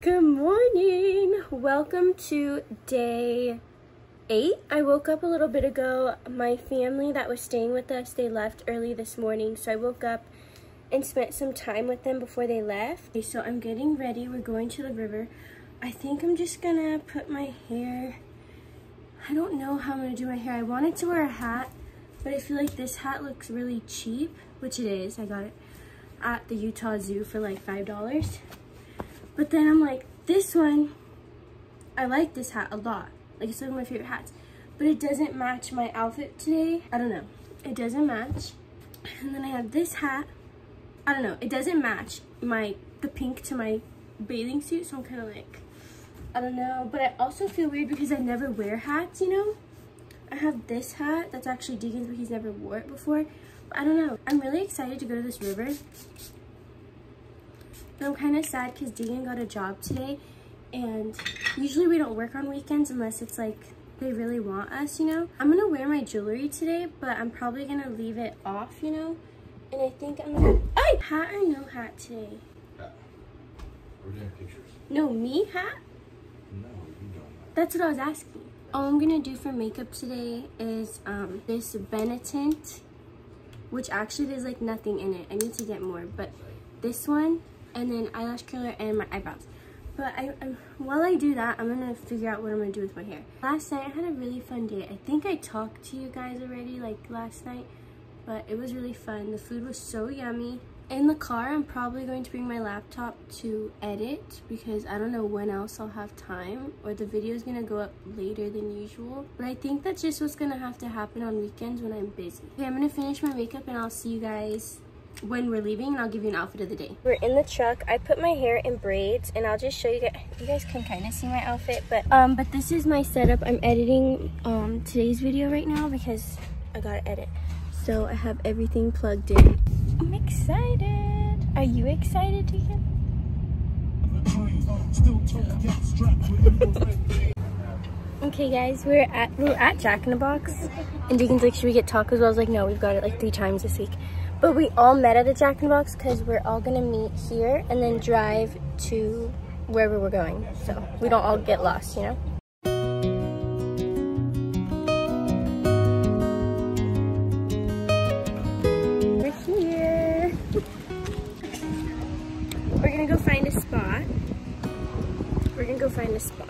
Good morning. Welcome to day eight. I woke up a little bit ago. My family that was staying with us, they left early this morning. So I woke up and spent some time with them before they left. Okay, so I'm getting ready. We're going to the river. I think I'm just gonna put my hair, I don't know how I'm gonna do my hair. I wanted to wear a hat, but I feel like this hat looks really cheap, which it is. I got it at the Utah Zoo for like $5. But then I'm like, this one, I like this hat a lot. Like it's one of my favorite hats. But it doesn't match my outfit today. I don't know. It doesn't match. And then I have this hat. I don't know. It doesn't match my the pink to my bathing suit. So I'm kind of like, I don't know. But I also feel weird because I never wear hats, you know? I have this hat. That's actually Deacon's, but he's never wore it before. But I don't know. I'm really excited to go to this river. I'm kind of sad because Deegan got a job today and usually we don't work on weekends unless it's like they really want us, you know? I'm gonna wear my jewelry today, but I'm probably gonna leave it off, you know? And I think I'm gonna, I hat or no hat today? Hat. We're doing pictures. No, me hat? No, you don't. That's what I was asking. All I'm gonna do for makeup today is um, this Benetint, which actually there's like nothing in it. I need to get more, but this one and then eyelash curler and my eyebrows. But I, I, while I do that, I'm gonna figure out what I'm gonna do with my hair. Last night I had a really fun day. I think I talked to you guys already like last night, but it was really fun. The food was so yummy. In the car, I'm probably going to bring my laptop to edit because I don't know when else I'll have time or the video is gonna go up later than usual. But I think that's just what's gonna have to happen on weekends when I'm busy. Okay, I'm gonna finish my makeup and I'll see you guys when we're leaving and I'll give you an outfit of the day. We're in the truck. I put my hair in braids and I'll just show you guys. You guys can kind of see my outfit, but um, but this is my setup. I'm editing um today's video right now because I gotta edit. So I have everything plugged in. I'm excited. Are you excited, Deacon? Okay guys, we're at we're at Jack in the Box and Deacon's like, should we get tacos? I was like, no, we've got it like three times this week. But we all met at a Jack in the Box because we're all gonna meet here and then drive to wherever we're going. So we don't all get lost, you know? We're here. We're gonna go find a spot. We're gonna go find a spot.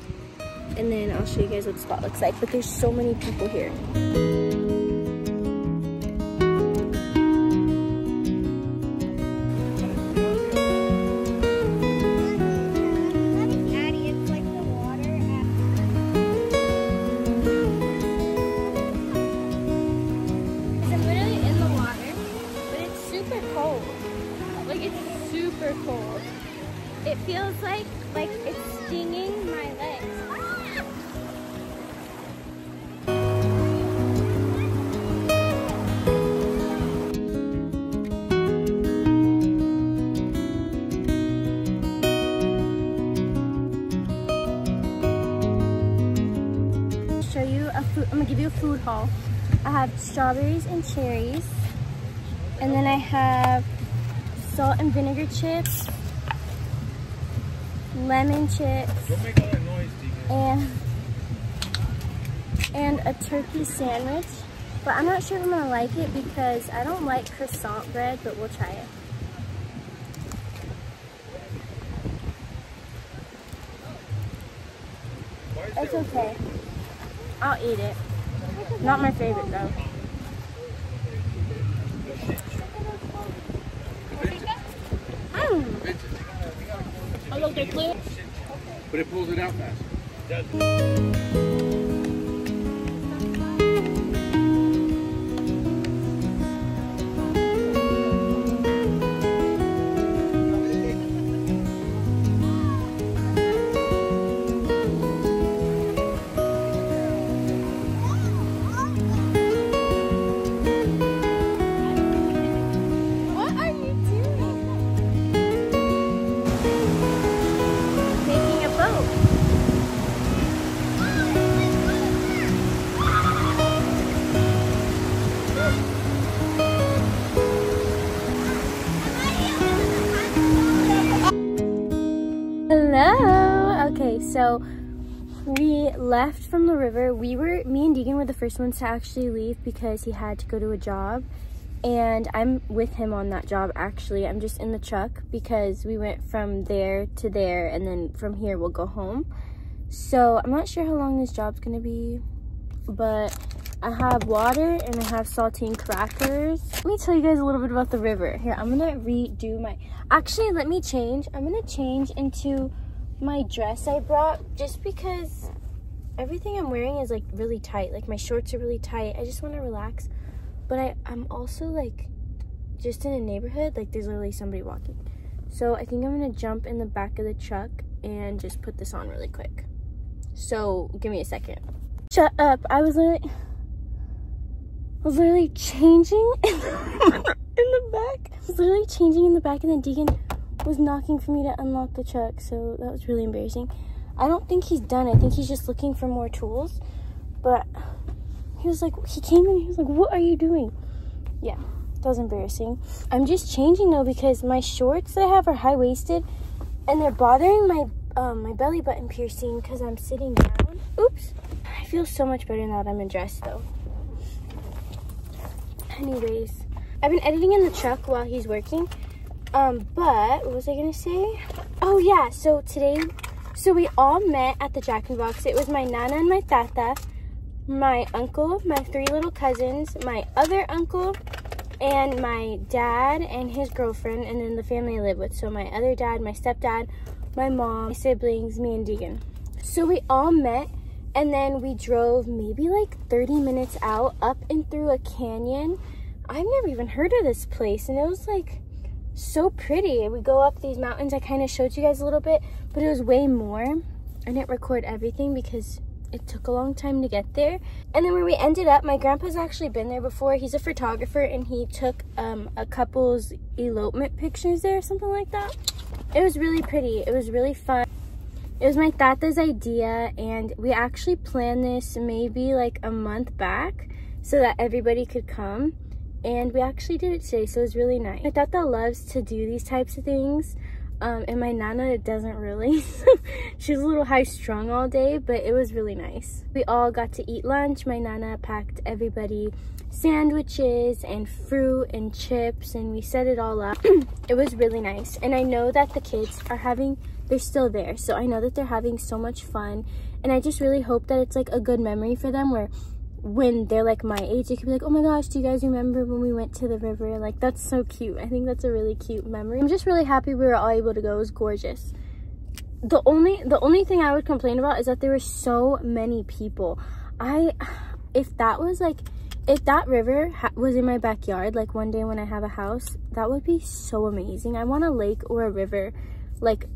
And then I'll show you guys what the spot looks like. But there's so many people here. Cold. It feels like like it's stinging my legs. Show you a food. I'm gonna give you a food haul. I have strawberries and cherries. And then I have salt and vinegar chips, lemon chips, Don't make all that noise, and and a turkey sandwich. But I'm not sure if I'm gonna like it because I don't like croissant bread, but we'll try it. It's okay. I'll eat it. Not my favorite though. Mm. Oh look, clear. But it pulls it out fast. We left from the river. We were, me and Deegan were the first ones to actually leave because he had to go to a job. And I'm with him on that job actually. I'm just in the truck because we went from there to there and then from here we'll go home. So I'm not sure how long this job's gonna be, but I have water and I have saltine crackers. Let me tell you guys a little bit about the river. Here, I'm gonna redo my, actually let me change. I'm gonna change into my dress I brought just because everything I'm wearing is like really tight. Like my shorts are really tight. I just wanna relax. But I, I'm also like, just in a neighborhood, like there's literally somebody walking. So I think I'm gonna jump in the back of the truck and just put this on really quick. So give me a second. Shut up, I was literally, I was literally changing in the back. I was literally changing in the back and then Deegan was knocking for me to unlock the truck. So that was really embarrassing. I don't think he's done. I think he's just looking for more tools. But he was like, he came in, he was like, what are you doing? Yeah, that was embarrassing. I'm just changing though because my shorts that I have are high-waisted and they're bothering my um, my belly button piercing because I'm sitting down. Oops. I feel so much better now that I'm in dress though. Anyways, I've been editing in the truck while he's working. Um, but what was I gonna say? Oh yeah, so today, so we all met at the Jack in Box. It was my nana and my tata my uncle, my three little cousins, my other uncle, and my dad and his girlfriend, and then the family I live with. So my other dad, my stepdad, my mom, my siblings, me and Deegan. So we all met and then we drove maybe like 30 minutes out up and through a canyon. I've never even heard of this place and it was like so pretty. We go up these mountains. I kind of showed you guys a little bit, but it was way more. I didn't record everything because it took a long time to get there. And then where we ended up, my grandpa's actually been there before. He's a photographer and he took um, a couple's elopement pictures there, or something like that. It was really pretty. It was really fun. It was my tata's idea and we actually planned this maybe like a month back so that everybody could come. And we actually did it today, so it was really nice. My tata loves to do these types of things. Um, and my nana doesn't really. She's a little high strung all day, but it was really nice. We all got to eat lunch. My nana packed everybody sandwiches and fruit and chips and we set it all up. it was really nice. And I know that the kids are having, they're still there. So I know that they're having so much fun. And I just really hope that it's like a good memory for them where when they're like my age, they could be like, oh my gosh, do you guys remember when we went to the river? Like, that's so cute. I think that's a really cute memory. I'm just really happy we were all able to go. It was gorgeous. The only, the only thing I would complain about is that there were so many people. I, if that was like, if that river was in my backyard, like one day when I have a house, that would be so amazing. I want a lake or a river, like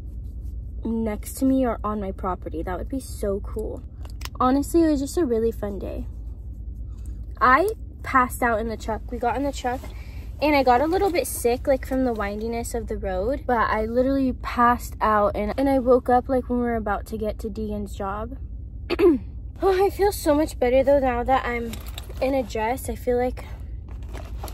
next to me or on my property. That would be so cool. Honestly, it was just a really fun day. I passed out in the truck. We got in the truck and I got a little bit sick like from the windiness of the road but I literally passed out and, and I woke up like when we were about to get to Deegan's job. Oh I feel so much better though now that I'm in a dress. I feel like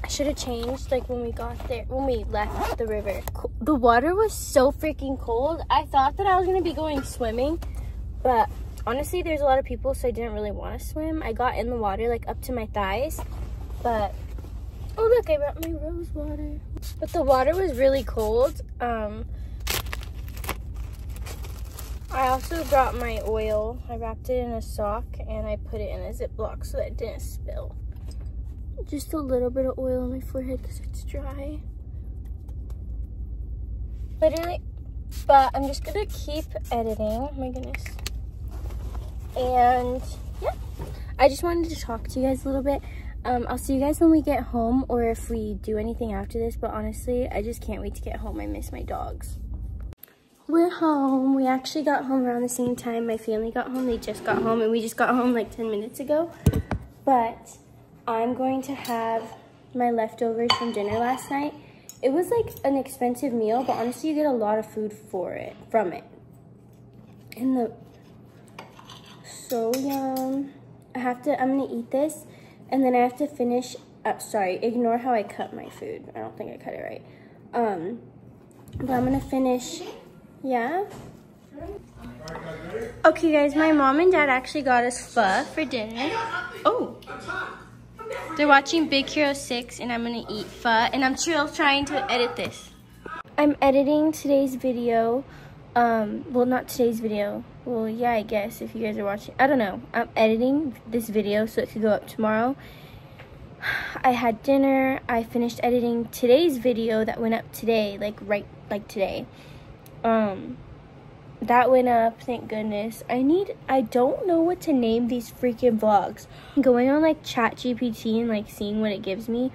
I should have changed like when we got there when we left the river. The water was so freaking cold. I thought that I was gonna be going swimming but honestly there's a lot of people so i didn't really want to swim. I got in the water like up to my thighs but oh look i brought my rose water. But the water was really cold um i also brought my oil. I wrapped it in a sock and i put it in a ziploc so that it didn't spill. Just a little bit of oil on my forehead because it's dry. Literally but i'm just gonna keep editing. Oh my goodness and yeah. I just wanted to talk to you guys a little bit. Um, i'll see you guys when we get home or if we do anything after this but honestly i just can't wait to get home. I miss my dogs. We're home. We actually got home around the same time my family got home. They just got home and we just got home like 10 minutes ago. But i'm going to have my leftovers from dinner last night. It was like an expensive meal but honestly you get a lot of food for it from it. And the so yum. I have to, I'm gonna eat this and then I have to finish, uh, sorry, ignore how I cut my food. I don't think I cut it right. Um, but I'm gonna finish, yeah? Okay, guys, my mom and dad actually got us pho for dinner. Oh. They're watching Big Hero 6, and I'm to eat pho, and I'm still trying to edit this. I'm editing today's video. Um, well, not today's video. Well, yeah, I guess, if you guys are watching. I don't know. I'm editing this video so it could go up tomorrow. I had dinner. I finished editing today's video that went up today, like right, like today. Um, that went up thank goodness i need i don't know what to name these freaking vlogs going on like chat gpt and like seeing what it gives me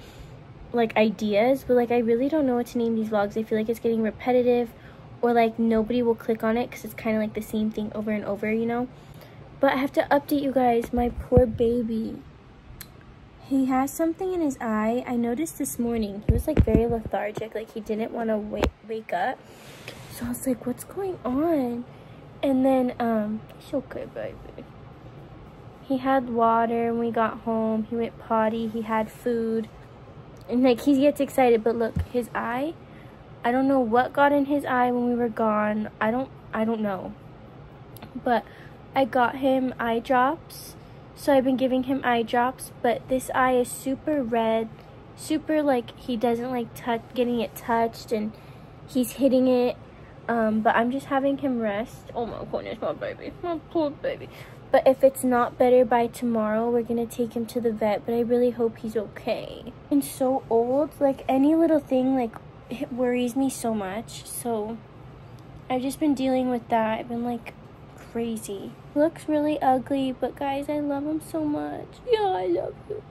like ideas but like i really don't know what to name these vlogs i feel like it's getting repetitive or like nobody will click on it because it's kind of like the same thing over and over you know but i have to update you guys my poor baby he has something in his eye i noticed this morning he was like very lethargic like he didn't want to wake wake up so I was like, what's going on? And then, um, he's okay, baby. He had water when we got home. He went potty. He had food. And, like, he gets excited. But look, his eye, I don't know what got in his eye when we were gone. I don't, I don't know. But I got him eye drops. So I've been giving him eye drops. But this eye is super red. Super, like, he doesn't like touch, getting it touched. And he's hitting it um, but I'm just having him rest. Oh my goodness, my baby. My poor baby. But if it's not better by tomorrow, we're going to take him to the vet. But I really hope he's okay. And so old. Like, any little thing, like, it worries me so much. So, I've just been dealing with that. I've been, like, crazy. Looks really ugly, but guys, I love him so much. Yeah, I love you.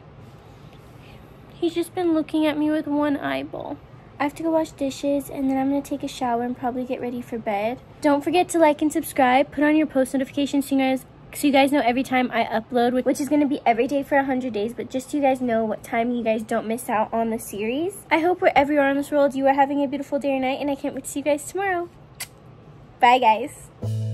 He's just been looking at me with one eyeball. I have to go wash dishes and then I'm going to take a shower and probably get ready for bed. Don't forget to like and subscribe. Put on your post notifications so you guys so you guys know every time I upload, which is going to be every day for 100 days, but just so you guys know what time you guys don't miss out on the series. I hope wherever you are in this world, you are having a beautiful day or night, and I can't wait to see you guys tomorrow. Bye, guys.